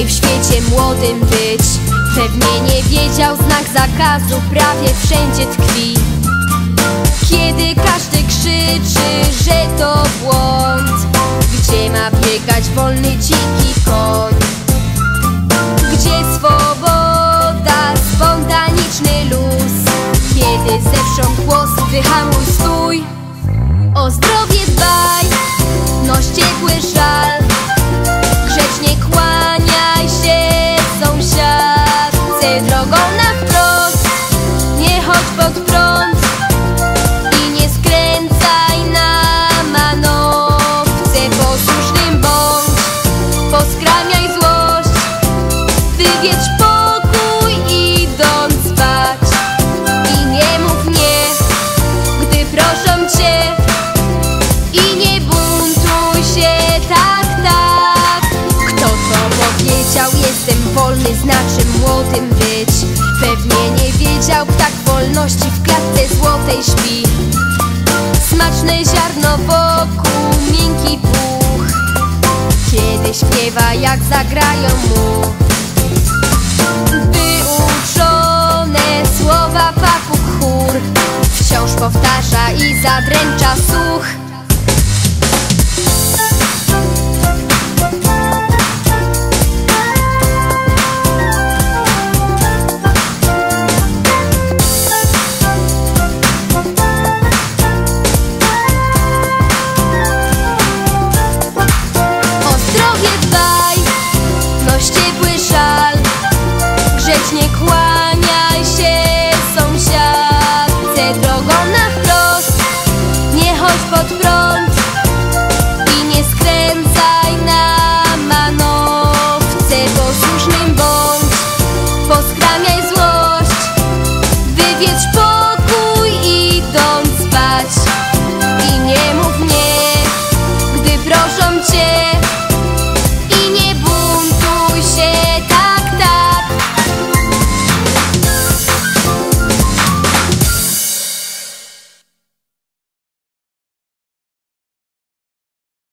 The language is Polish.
najlepiej w świecie młodym być? Pewnie nie wiedział, znak zakazu prawie wszędzie tkwi. Kiedy każdy krzyczy, że to błąd, gdzie ma biegać wolny dziki koń? Gdzie swoboda, spontaniczny luz Kiedy zewsząd głos wyhamuj swój O zdrowie dbaj, sąsiadce Drogą na wprost, nie chodź pod prąd I nie skręcaj na manowce. Posłusznym bądź, poskramiaj złość Wywiedź młodym być. Pewnie nie wiedział, ptak wolności w klatce złotej śpi. Smaczne ziarno wokół, miękki puch. Kiedy śpiewa, jak zagrają mu. Wyuczone słowa papuch chór. Wciąż powtarza i zadręcza słuch